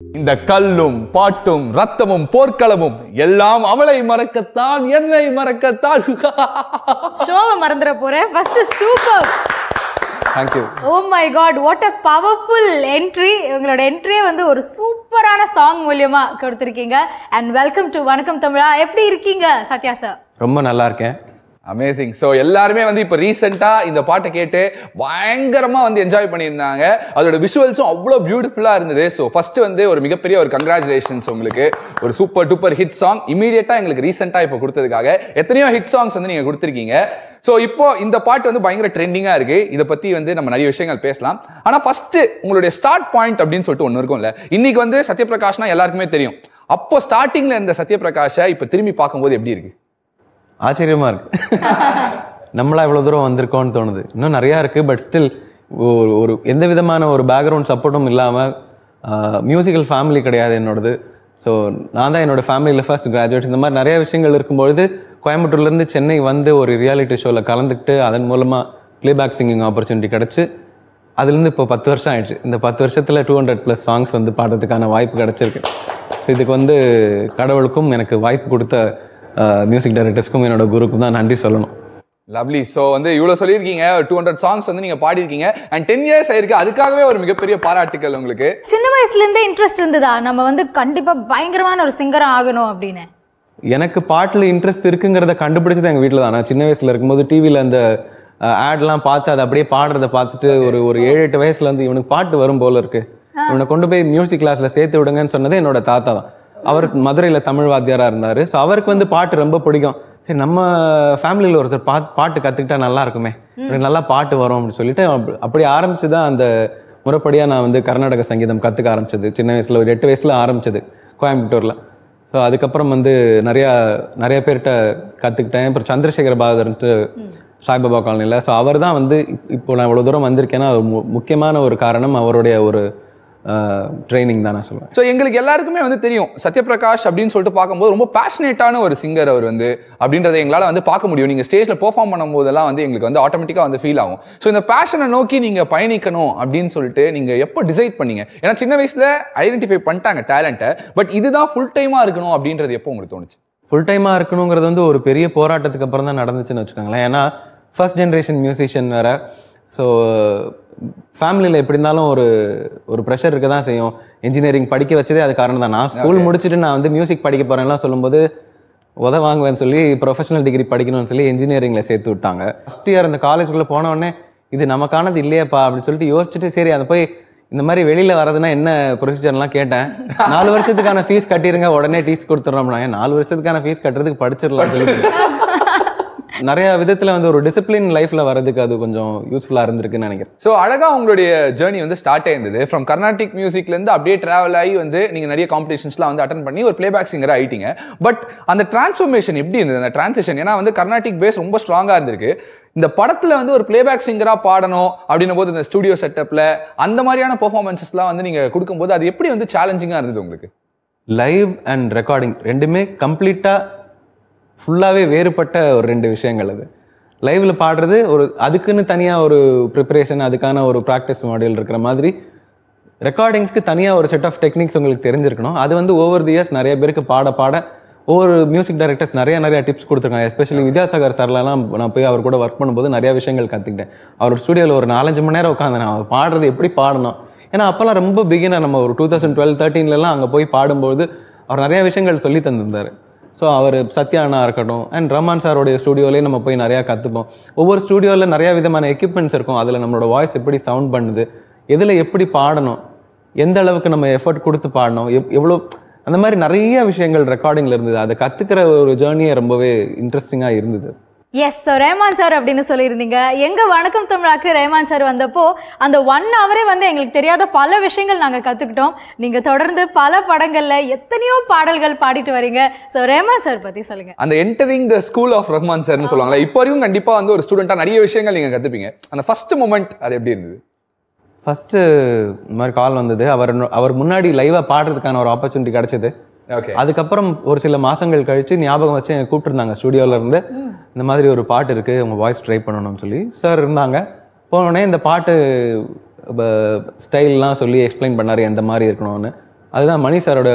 இந்த கல்லும் பாட்டும் ரத்தமும் போர்க்களமும் எல்லாம் அவளை மறக்கத்தான் என்னை மறக்கத்தான். ஷோவை மறந்துட போறேன். First super thank you oh my God what a powerful entry உங்களோட என்ட்ரியே வந்து ஒரு சூப்பரான சாங் மூலியமா கொடுத்துருக்கீங்க. அண்ட் வெல்கம் டு வணக்கம் தமிழா. எப்படி இருக்கீங்க சத்யா சார் ரொம்ப நல்லா இருக்கேன். அமேசிங் ஸோ எல்லாருமே வந்து இப்போ ரீசெண்டாக இந்த பாட்டை கேட்டு பயங்கரமாக வந்து என்ஜாய் பண்ணியிருந்தாங்க. அதோட விஷுவல்ஸும் அவ்வளோ பியூட்டிஃபுல்லாக இருந்தது. ஸோ ஃபஸ்ட்டு வந்து ஒரு மிகப்பெரிய ஒரு கங்க்ராச்சுலேஷன்ஸ் உங்களுக்கு. ஒரு சூப்பர் டூப்பர் ஹிட் சாங் இமீடியட்டாக எங்களுக்கு ரீசெண்டாக இப்போ கொடுத்ததுக்காக எத்தனையோ ஹிட் சாங்ஸ் வந்து நீங்கள் கொடுத்துருக்கீங்க. ஸோ இப்போ இந்த பாட்டு வந்து பயங்கர ட்ரெண்டிங்காக இருக்கு. இதை பற்றி வந்து நம்ம நிறைய விஷயங்கள் பேசலாம். ஆனால் ஃபஸ்ட்டு உங்களுடைய ஸ்டார்ட் பாயிண்ட் அப்படின்னு சொல்லிட்டு ஒன்று இருக்கும்ல இன்னைக்கு வந்து சத்யபிரகாஷ்னா எல்லாருக்குமே தெரியும். அப்போ ஸ்டார்டிங்கில் இருந்த சத்யபிரகாஷை இப்போ திரும்பி பார்க்கும்போது எப்படி இருக்குது ஆச்சரியமா இருக்கு. நம்மளா இவ்வளோ தூரம் வந்திருக்கோம்னு தோணுது. இன்னும் நிறையா இருக்கு பட் ஸ்டில் ஒரு ஒரு எந்த விதமான ஒரு பேக்ரவுண்ட் சப்போர்ட்டும் இல்லாமல் மியூசிக்கல் ஃபேமிலி கிடையாது என்னோடது. ஸோ நான் தான் என்னோட ஃபேமிலியில் ஃபர்ஸ்ட் கிராஜுவேட் இந்த மாதிரி நிறைய விஷயங்கள் இருக்கும்பொழுது கோயம்புத்தூர்லேருந்து சென்னை வந்து ஒரு ரியாலிட்டி ஷோவில் கலந்துக்கிட்டு அதன் மூலமாக ப்ளேபேக் சிங்கிங் ஆப்பர்ச்சுனிட்டி கிடச்சி அதுலேருந்து இப்போ பத்து வருஷம் ஆயிடுச்சு. இந்த பத்து வருஷத்தில் டூ ஹண்ட்ரட் ப்ளஸ் சாங்ஸ் வந்து பாடுறதுக்கான வாய்ப்பு கிடச்சிருக்கு. ஸோ இதுக்கு வந்து கடவுளுக்கும் எனக்கு வாய்ப்பு கொடுத்த மியூசிக் டைரக்டர்ஸ்க்கும் என்னோட குருக்கும் தான் நன்றி சொல்லணும். லவ்லி ஸோ வந்து இவ்வளோ சொல்லியிருக்கீங்க. டூ ஹண்ட்ரட் சாங்ஸ் வந்து நீங்கள் பாடியிருக்கீங்க. அண்ட் டென் இயர்ஸ் ஆயிருக்கு. அதுக்காகவே ஒரு மிகப்பெரிய பாராட்டுக்கள் உங்களுக்கு. சின்ன வயசுல இருந்தே இன்ட்ரெஸ்ட் இருந்ததா? நம்ம வந்து கண்டிப்பா பயங்கரமான ஒரு சிங்கரா ஆகணும் அப்படின்னு. எனக்கு பாட்டில் இன்ட்ரெஸ்ட் இருக்குங்கிறத கண்டுபிடிச்சது எங்கள் வீட்டில் தான். நான் சின்ன வயசில் இருக்கும்போது டிவியில் அந்த ஆட்லாம் பார்த்து அதை அப்படியே பாடுறத பார்த்துட்டு ஒரு ஒரு ஏழு எட்டு வயசுல வந்து இவனுக்கு பாட்டு வரும் போல இருக்கு. இவனை கொண்டு போய் மியூசிக் கிளாஸில் சேர்த்து விடுங்கன்னு சொன்னது என்னோட தாத்தா தான். அவர் மதுரையில் தமிழ் வாத்தியாராக இருந்தார். ஸோ அவருக்கு வந்து பாட்டு ரொம்ப பிடிக்கும். சரி நம்ம ஃபேமிலியில் ஒருத்தர் பாட் பாட்டு கற்றுக்கிட்டா நல்லா இருக்குமே. நல்லா பாட்டு வரும் அப்படின்னு சொல்லிட்டு அப்படி ஆரம்பித்து தான் அந்த முறைப்படியாக நான் வந்து கர்நாடக சங்கீதம் கற்றுக்க ஆரம்பிச்சது. சின்ன வயசில் ஒரு எட்டு வயசில் ஆரம்பிச்சது கோயம்புத்தூரில். ஸோ அதுக்கப்புறம் வந்து நிறையா நிறைய பேர்கிட்ட கற்றுக்கிட்டேன் அப்புறம் சந்திரசேகர பாதர்ன்ட்டு சாய்பாபா காலனியில் ஸோ அவர் தான் வந்து இப்போ நான் இவ்வளோ தூரம் வந்திருக்கேன்னா அது மு- முக்கியமான ஒரு காரணம் அவருடைய ஒரு ட்ரைனிங் தான் நான் சொல்லுவேன் ஸோ எங்களுக்கு எல்லாருக்குமே வந்து தெரியும் சத்யபிரகாஷ் அப்படின்னு சொல்லிட்டு பார்க்கும்போது ரொம்ப பேஷனேட்டான ஒரு சிங்கர் அவர் வந்து அப்படின்றத எங்களால் வந்து பார்க்க முடியும். நீங்கள் ஸ்டேஜில் பெர்ஃபார்ம் பண்ணும்போதெல்லாம் வந்து எங்களுக்கு வந்து ஆட்டோமேட்டிக்காக வந்து ஃபீல் ஆகும். ஸோ இந்த பேஷனை நோக்கி நீங்கள் பயணிக்கணும் அப்படின்னு சொல்லிட்டு நீங்கள் எப்போ டிசைட் பண்ணீங்க? ஏன்னா சின்ன வயசில் ஐடென்டிஃபை பண்ணிட்டாங்க டேலண்ட்டை பட் இதுதான் ஃபுல் டைமாக இருக்கணும் அப்படின்றது எப்போ உங்களுக்கு தோணுச்சு? ஃபுல் டைமாக இருக்கணுங்கிறது வந்து ஒரு பெரிய போராட்டத்துக்கு அப்புறம் தான் நடந்துச்சுன்னு வச்சுக்கோங்களேன். ஏன்னா ஃபர்ஸ்ட் ஜென்ரேஷன் மியூசிஷியன் வேற. ஸோ ஃபேமிலியில் எப்படி இருந்தாலும் ஒரு ஒரு ப்ரெஷர் இருக்க தான் செய்யும். இன்ஜினியரிங் படிக்க வச்சதே அது காரணம் தான். நான் ஸ்கூல் முடிச்சுட்டு நான் வந்து மியூசிக் படிக்க போகிறேன்லாம் சொல்லும்போது உத வாங்குவேன்னு சொல்லி ப்ரொஃபஷனல் டிகிரி படிக்கணும்னு சொல்லி இன்ஜினியரிங்கில் சேர்த்து விட்டாங்க. ஃபஸ்ட் இயர் அந்த காலேஜுக்குள்ளே போன உடனே இது நமக்கானது இல்லையேப்பா அப்படின்னு சொல்லிட்டு யோசிச்சுட்டு சரி அதை போய் இந்த மாதிரி வெளியில வரதுன்னா என்ன ப்ரொசீஜர்லாம் கேட்டேன். நாலு வருஷத்துக்கான ஃபீஸ் கட்டிருங்க உடனே டீஸ் கொடுத்துட்றோம்னா நாலு வருஷத்துக்கான ஃபீஸ் கட்டுறதுக்கு படிச்சிடலாம். சொல்லிட்டு. நிறைய விதத்துல வந்து ஒரு டிசிப்ளின் லைஃப்ல வர்றதுக்கு அது கொஞ்சம் யூஸ்ஃபுல்லா இருந்திருக்குன்னு நினைக்கிறேன். ஸோ அழகா உங்களுடைய ஜேர்னி வந்து ஸ்டார்ட் ஆயிருந்தது. ஃப்ரம் கர்நாடிக் மியூசிக்ல இருந்து அப்படியே டிராவல் ஆகி வந்து நீங்க நிறைய காம்படிஷன்ஸ்லாம் வந்து அட்டன் பண்ணி ஒரு பிளேபேக் சிங்கர் ஆயிட்டீங்க. பட் அந்த டிரான்ஸ்ஃபர்மேஷன் எப்படி இருந்தது? அந்த டிரான்சிஷன் ஏன்னா வந்து கர்நாடிக் பேஸ் ரொம்ப ஸ்ட்ராங்கா இருந்திருக்கு. இந்த படத்துல வந்து ஒரு பிளேபேக் சிங்கரா பாடணும் அப்படின்னும் போது இந்த ஸ்டுடியோ செட்டப்ல அந்த மாதிரியான பெர்ஃபார்மன்சஸ்லாம் வந்து நீங்க கொடுக்கும்போது அது எப்படி வந்து சேலஞ்சிங்கா இருந்தது உங்களுக்கு? லைவ் அண்ட் ரெக்கார்டிங் ரெண்டுமே கம்ப்ளீட்டா ஃபுல்லாகவே வேறுபட்ட ஒரு ரெண்டு விஷயங்கள் அது. லைவில் பாடுறது ஒரு அதுக்குன்னு தனியாக ஒரு ப்ரிப்பரேஷன் அதுக்கான ஒரு ப்ராக்டிஸ் மாடியூல் இருக்கிற மாதிரி. ரெக்கார்டிங்ஸ்க்கு தனியாக ஒரு செட் ஆஃப் டெக்னிக்ஸ் உங்களுக்கு தெரிஞ்சிருக்கணும். அது வந்து ஓவர் தி இயர்ஸ் நிறைய பேருக்கு பாட பாட ஒவ்வொரு மியூசிக் டைரக்டர்ஸ் நிறைய நிறைய டிப்ஸ் கொடுத்துருக்காங்க. எஸ்பெஷலி வித்யாசாகர் சார்லாம் நான் போய் அவர் கூட ஒர்க் பண்ணும்போது நிறைய விஷயங்கள் கற்றுக்கிட்டேன் அவர் ஸ்டுடியோவில் ஒரு நாலஞ்சு மணி நேரம் உட்காந்து நான் அவர் பாடுறது எப்படி பாடணும்? ஏன்னா அப்போல்லாம் ரொம்ப பிகினர் நம்ம ஒரு டூ தௌசண்ட் டுவெல் தேர்ட்டீன்லலாம் அங்கே போய் பாடும்போது அவர் நிறைய விஷயங்கள் சொல்லி தந்திருந்தார். ஸோ அவர் சத்யானா இருக்கட்டும். அண்ட் ரமான் சாரோடைய ஸ்டுடியோலேயே நம்ம போய் நிறையா கற்றுப்போம் ஒவ்வொரு ஸ்டுடியோவில் நிறையா விதமான எக்யூப்மெண்ட்ஸ் இருக்கும். அதில் நம்மளோட வாய்ஸ் எப்படி சவுண்ட் பண்ணுது எதில் எப்படி பாடணும் எந்த அளவுக்கு நம்ம எஃபர்ட் கொடுத்து பாடணும் எவ் எவ்வளோ அந்த மாதிரி நிறைய விஷயங்கள் ரெக்கார்டிங்கில் இருந்தது. அதை கற்றுக்கிற ஒரு ஜேர்னியே ரொம்பவே இன்ட்ரெஸ்டிங்காக இருந்தது. எஸ் ரேமான் சார் அப்படின்னு சொல்லியிருந்தீங்க. எங்க வணக்கம் தமிழாக்கு ரேமான் சார் வந்தப்போ அந்த ஒன் ஹவரே வந்து எங்களுக்கு தெரியாத பல விஷயங்கள் நாங்க கத்துக்கிட்டோம். நீங்க தொடர்ந்து பல படங்கள்ல எத்தனையோ பாடல்கள் பாடிட்டு வரீங்க. ஸோ ரேமான் சார் பத்தி சொல்லுங்க. அந்த entering the school of Rahman சார்னு சொல்லுவாங்களே இப்போ வரையும் கண்டிப்பா வந்து ஒரு ஸ்டூடெண்டா நிறைய விஷயங்கள் நீங்க கத்துப்பீங்க. அந்த ஃபர்ஸ்ட் மூமெண்ட் அது எப்படி இருந்தது? ஃபஸ்ட்டு இந்த மாதிரி கால் வந்தது. அவர் அவர் முன்னாடி லைவாக பாடுறதுக்கான ஒரு ஆப்பர்ச்சுனிட்டி கிடச்சிது. ஓகே அதுக்கப்புறம் ஒரு சில மாசங்கள் கழிச்சு ஞாபகம் வச்சு என்னை கூப்பிட்டுருந்தாங்க. ஸ்டுடியோல இருந்து இந்த மாதிரி ஒரு பாட்டு இருக்கு. உங்க வாய்ஸ் ட்ரை பண்ணணும்னு சொல்லி. சார் இருந்தாங்க. போனோடனே இந்த பாட்டு ஸ்டைல்லாம் சொல்லி எக்ஸ்பிளைன் பண்ணாரு. எந்த மாதிரி இருக்கணும்னு. அதுதான் மணி சாரோட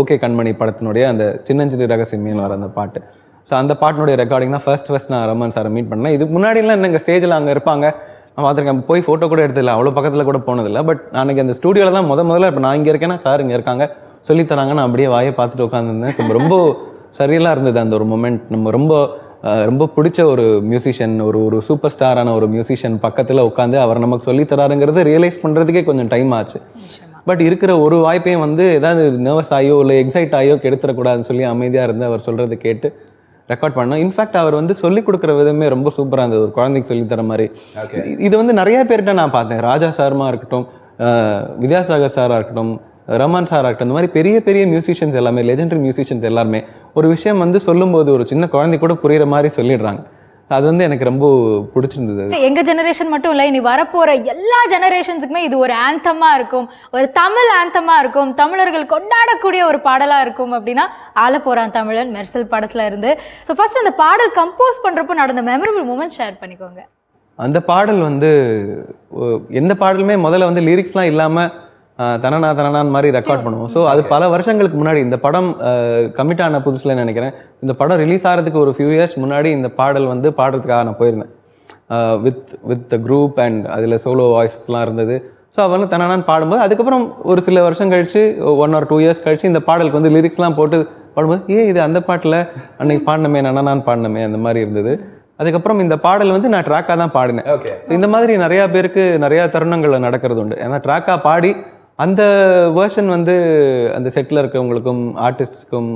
ஓகே கண்மணி படத்தினுடைய அந்த சின்னஞ்சிறு ரகசியமின்னு வர அந்த பாட்டு. ஸோ அந்த பாட்டினுடைய ரெக்கார்டிங் தான் ஃபர்ஸ்ட் ஃபர்ஸ்ட் நான் ரமன் சாரை மீட் பண்ணேன். இதுக்கு முன்னாடிலாம் என்னங்க ஸ்டேஜில் அங்கே இருப்பாங்க. நான் பார்த்துருக்கேன். போய் ஃபோட்டோ கூட எடுத்ததில்லை அவ்வளோ பக்கத்தில் கூட போனதில்லை. பட் அன்றைக்கி அந்த ஸ்டூடியோவில் தான் முத முதல்ல இப்போ நான் இங்கே இருக்கேன்னா சார் இங்கே இருக்காங்க. சொல்லித் தராங்க நான் அப்படியே வாயை பார்த்துட்டு உட்காந்துருந்தேன் ஸோ ரொம்ப சரியெல்லாம் இருந்தது அந்த ஒரு மொமெண்ட் நம்ம ரொம்ப ரொம்ப பிடிச்ச ஒரு மியூசிஷியன் ஒரு ஒரு சூப்பர் ஸ்டாரான ஒரு மியூசிஷியன் பக்கத்தில் உட்காந்து அவர் நமக்கு சொல்லித் தராருங்கிறது ரியலைஸ் பண்ணுறதுக்கே கொஞ்சம் டைம் ஆச்சு. பட் இருக்கிற ஒரு வாய்ப்பையும் வந்து ஏதாவது நர்வஸ் ஆகியோ இல்லை எக்ஸைட் ஆகியோ கெடுத்துடக்கூடாதுன்னு சொல்லி அமைதியாக இருந்து அவர் சொல்கிறத கேட்டு ரெக்கார்ட் பண்ணோம். இன்ஃபேக்ட் அவர் வந்து சொல்லிக் கொடுக்குற விதமே ரொம்ப சூப்பராக இருந்தது. ஒரு குழந்தைக்கு சொல்லித் தர மாதிரி. இது வந்து நிறைய பேர்கிட்ட நான் பார்த்தேன். ராஜா சார்மா இருக்கட்டும் வித்யாசாகர் சாரா இருக்கட்டும் ரமான் சாரா இருக்கட்டும் இந்த மாதிரி பெரிய பெரிய மியூசிஷியன்ஸ் எல்லாமே லெஜெண்டரி மியூசிஷியன்ஸ் எல்லாருமே ஒரு விஷயம் வந்து சொல்லும்போது ஒரு சின்ன குழந்தை கூட புரியுற மாதிரி சொல்லிடுறாங்க. அது வந்து எனக்கு ரொம்ப பிடிச்சிருந்தது. எங்க ஜெனரேஷன் மட்டும் இல்ல இனி வரப்போற எல்லா ஜெனரேஷன்ஸுக்குமே இது ஒரு ஆந்தமா இருக்கும். ஒரு தமிழ் ஆந்தமா இருக்கும். தமிழர்கள் கொண்டாடக்கூடிய ஒரு பாடலா இருக்கும் அப்படின்னா ஆலப்போறான் தமிழன் மெர்சல் படத்துல இருந்து. ஸோ ஃபர்ஸ்ட் அந்த பாடல் கம்போஸ் பண்றப்போ நடந்த மெமரபிள் மூமெண்ட் ஷேர் பண்ணிக்கோங்க. அந்த பாடல் வந்து எந்த பாடலுமே முதல்ல வந்து லிரிக்ஸ்லாம் இல்லாமல் தனனா தனனான் மாதிரி ரெக்கார்ட் பண்ணுவோம். ஸோ அது பல வருஷங்களுக்கு முன்னாடி இந்த படம் கமிட் ஆன புதுசில் நினைக்கிறேன். இந்த படம் ரிலீஸ் ஆகிறதுக்கு ஒரு ஃபியூ இயர்ஸ் முன்னாடி இந்த பாடல் வந்து பாடுறதுக்காக நான் போயிருந்தேன். வித் வித் குரூப் அண்ட் அதில் சோலோ வாய்ஸ்லாம் இருந்தது. ஸோ அவெல்லாம் தனனான் பாடும்போது அதுக்கப்புறம் ஒரு சில வருஷம் கழிச்சு ஒன் ஆர் டூ இயர்ஸ் கழிச்சு இந்த பாடலுக்கு வந்து லிரிக்ஸ்லாம் போட்டு பாடும்போது ஏ இது அந்த பாட்டில்? அன்னைக்கு பாடினமே நனனான் பாடினமே அந்த மாதிரி இருந்தது. அதுக்கப்புறம் இந்த பாடல் வந்து நான் ட்ராக்காக தான் பாடினேன். ஓகே இந்த மாதிரி நிறைய பேருக்கு நிறைய தருணங்கள்ல நடக்கிறது உண்டு. ஏன்னா ட்ராக்காக பாடி அந்த வேர்ஷன் வந்து அந்த செட்டில் இருக்கவங்களுக்கும் ஆர்டிஸ்ட்ஸ்க்கும்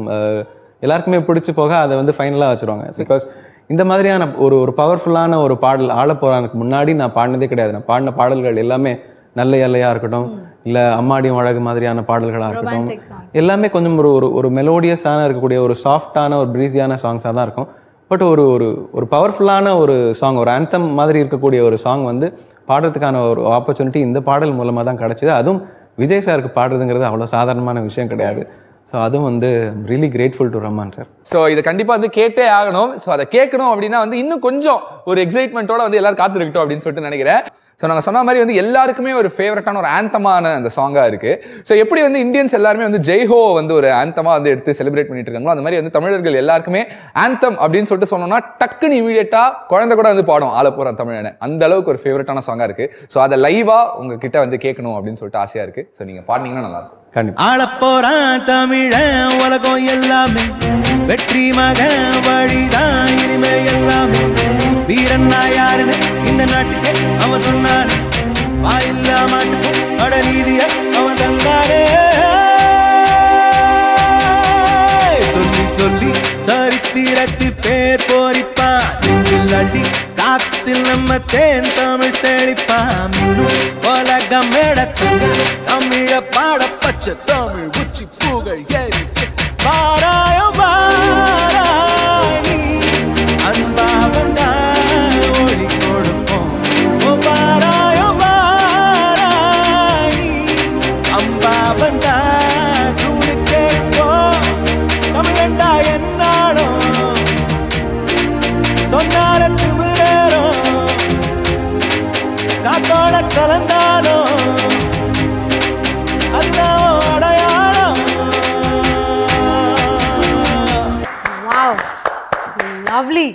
எல்லாருக்குமே பிடிச்சி போக அதை வந்து ஃபைனலாக வச்சுருவாங்க. பிகாஸ் இந்த மாதிரியான ஒரு ஒரு பவர்ஃபுல்லான ஒரு பாடல் ஆள போறானுக்கு முன்னாடி நான் பாடினதே கிடையாது. நான் பாடின பாடல்கள் எல்லாமே நல்ல எல்லையா இருக்கட்டும் இல்ல அம்மாடியும் அழகு மாதிரியான பாடல்களா இருக்கட்டும். எல்லாமே கொஞ்சம் ஒரு ஒரு ஒரு மெலோடியஸான இருக்கக்கூடிய ஒரு சாஃப்டான ஒரு ப்ரீஸியான சாங்ஸாக தான் இருக்கும். பட் ஒரு ஒரு ஒரு பவர்ஃபுல்லான ஒரு சாங் ஒரு ஆந்தம் மாதிரி இருக்கக்கூடிய ஒரு சாங் வந்து பாடுறதுக்கான ஒரு ஆப்பர்ச்சுனிட்டி இந்த பாடல் மூலமாக தான் கிடைச்சது. அதுவும் விஜய் சாருக்கு பாடுறதுங்கிறது அவ்வளோ சாதாரணமான விஷயம் கிடையாது. ஸோ அதுவும் வந்து really grateful to Rahman sir. So இதை கண்டிப்பாக வந்து கேட்டே ஆகணும். ஸோ அதை கேட்கணும் அப்படின்னா வந்து இன்னும் கொஞ்சம் ஒரு எக்ஸைட்மெண்ட்டோட வந்து எல்லாரும் காத்திருக்கட்டும் அப்படின்னு சொல்லிட்டு நினைக்கிறேன். ஸோ நாங்கள் சொன்ன மாதிரி வந்து எல்லாருக்குமே ஒரு ஃபேவரட்டான ஒரு ஆந்தமான அந்த சாங்காக இருக்கு. ஸோ எப்படி வந்து இந்தியன்ஸ் எல்லாருமே வந்து ஜெய்ஹோ வந்து ஒரு ஆந்தமா வந்து எடுத்து செலிப்ரேட் பண்ணிட்டு இருக்காங்களோ அந்த மாதிரி வந்து தமிழர்கள் எல்லாருக்குமே ஆந்தம் அப்படின்னு சொல்லிட்டு சொன்னோம்னா டக்குன்னு இமீடியட்டா குழந்தை கூட வந்து பாடும் ஆள போறான் தமிழனை. அந்த அளவுக்கு ஒரு ஃபேவரட்டான சாங்கா இருக்கு. ஸோ அதை லைவா உங்ககிட்ட வந்து கேட்கணும் அப்படின்னு சொல்லிட்டு ஆசையா இருக்கு. ஸோ நீங்க பாடினீங்கன்னா நல்லா இருக்கும் கண்டிப்பாக ஆளப்போறான் தமிழன் உலகம் எல்லாமே. வெற்றி மகன் வழிதான் இனிமே எல்லாமே. வீரன் யாருன்னு இந்த நாட்டுக்கு அவன் சொன்னானே வாயில்லா மாட்டுக்கும் அட நீதிய அவன் தந்தானே. சொல்லி சொல்லி சரித்திரத்தில் பேர் போரிப்பான் நெஞ்சில் அடி காத்தில் நம்ம தேன் தமிழ் தெளிப்பான் இன்னும் உலகம் மேடத்தங்க தமிழ பாட பச்சை கண்ணத்தோட கலந்தாலும் அதுதான் அடையாளம் லவ்லி